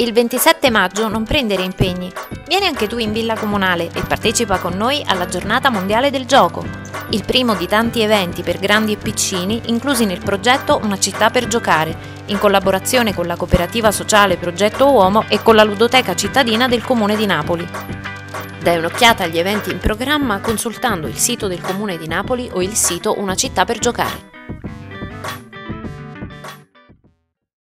Il 27 maggio non prendere impegni. Vieni anche tu in Villa Comunale e partecipa con noi alla Giornata Mondiale del Gioco, il primo di tanti eventi per grandi e piccini inclusi nel progetto Una città per giocare, in collaborazione con la cooperativa sociale Progetto Uomo e con la ludoteca cittadina del Comune di Napoli. Dai un'occhiata agli eventi in programma consultando il sito del Comune di Napoli o il sito Una città per giocare.